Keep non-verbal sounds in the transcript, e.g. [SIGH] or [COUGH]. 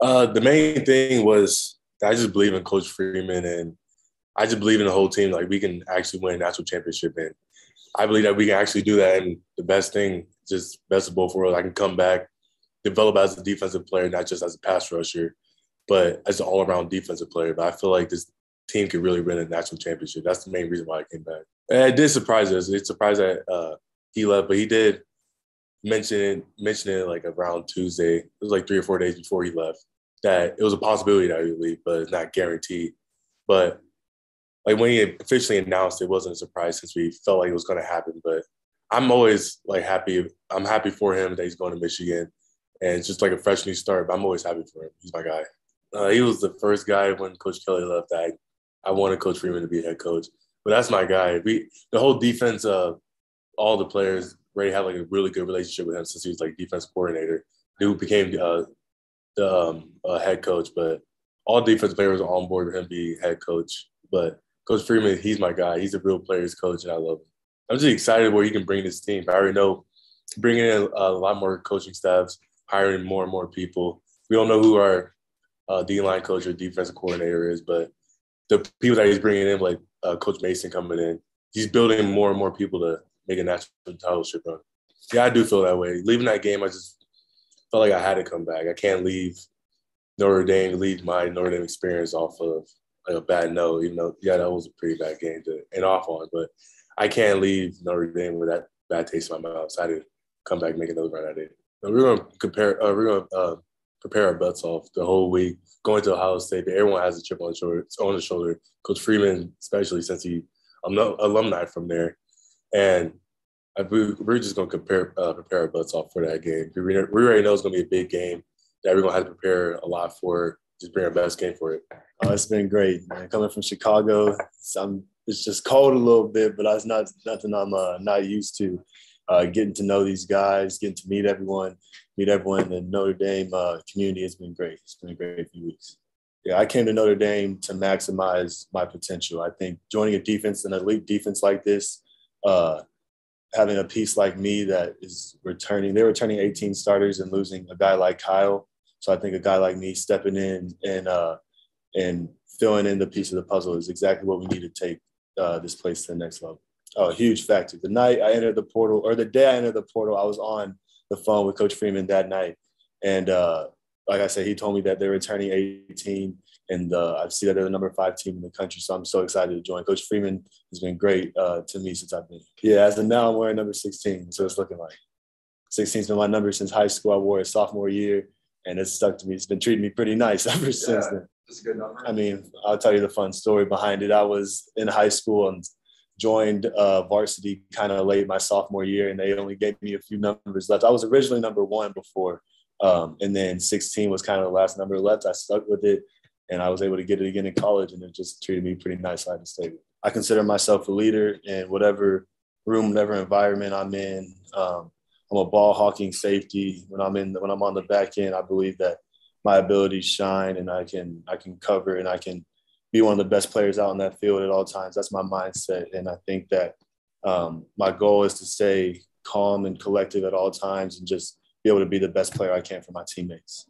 Uh, the main thing was I just believe in Coach Freeman and I just believe in the whole team. Like we can actually win a national championship, and I believe that we can actually do that. And the best thing, just best of both worlds, I can come back, develop as a defensive player, not just as a pass rusher, but as an all-around defensive player. But I feel like this team could really win a national championship. That's the main reason why I came back. And it did surprise us. It surprised that uh, he left, but he did mention it, mention it like around Tuesday. It was like three or four days before he left that it was a possibility that he would leave, but it's not guaranteed. But like when he officially announced, it wasn't a surprise since we felt like it was going to happen. But I'm always like happy. I'm happy for him that he's going to Michigan, and it's just like a fresh new start. But I'm always happy for him. He's my guy. Uh, he was the first guy when Coach Kelly left. I I wanted Coach Freeman to be head coach, but that's my guy. We the whole defense, of all the players already have like a really good relationship with him since he was like defense coordinator. Who became uh, the um, uh, head coach, but all defense players are on board with him being head coach. But Coach Freeman, he's my guy. He's a real players coach, and I love him. I'm just excited where he can bring this team. I already know bringing in a lot more coaching staffs, hiring more and more people. We don't know who our uh, D line coach or defensive coordinator is, but the people that he's bringing in, like uh, Coach Mason coming in, he's building more and more people to make a national title run. Yeah, I do feel that way. Leaving that game, I just felt like I had to come back. I can't leave Notre Dame, leave my Notre Dame experience off of like a bad note, even though yeah, that was a pretty bad game to end off on. But I can't leave Notre Dame with that bad taste in my mouth. So I had to come back and make another run at it. And we're gonna compare. Uh, we're gonna uh, prepare our butts off the whole week going to Ohio State. But everyone has a chip on the shoulder. On the shoulder. Coach Freeman, especially since he I'm alumni from there, and we're just gonna compare uh, prepare our butts off for that game. We already know it's gonna be a big game that we're gonna have to prepare a lot for. Just bring our best game for it. Oh, it's been great, man. Coming from Chicago, it's, it's just cold a little bit, but that's not nothing I'm uh, not used to. Uh, getting to know these guys, getting to meet everyone, meet everyone in the Notre Dame uh, community has been great. It's been a great few weeks. Yeah, I came to Notre Dame to maximize my potential. I think joining a defense, an elite defense like this, uh, having a piece like me that is returning, they're returning 18 starters and losing a guy like Kyle. So I think a guy like me stepping in and uh, and filling in the piece of the puzzle is exactly what we need to take uh, this place to the next level. Oh, huge factor. The night I entered the portal, or the day I entered the portal, I was on the phone with Coach Freeman that night, and uh, like I said, he told me that they're returning 18 and uh, I see that they're the number five team in the country. So I'm so excited to join. Coach Freeman has been great uh, to me since I've been. Yeah, as of now, I'm wearing number 16. So it's looking like 16's been my number since high school. I wore it sophomore year, and it's stuck to me. It's been treating me pretty nice [LAUGHS] ever yeah, since then. It's a good number. I mean, I'll tell you the fun story behind it. I was in high school and joined uh, varsity kind of late my sophomore year, and they only gave me a few numbers left. I was originally number one before. Um, and then 16 was kind of the last number left. I stuck with it and I was able to get it again in college, and it just treated me pretty nice at the state. I consider myself a leader in whatever room, whatever environment I'm in. Um, I'm a ball hawking safety. When I'm in, when I'm on the back end, I believe that my abilities shine, and I can I can cover, and I can be one of the best players out in that field at all times. That's my mindset, and I think that um, my goal is to stay calm and collective at all times, and just be able to be the best player I can for my teammates.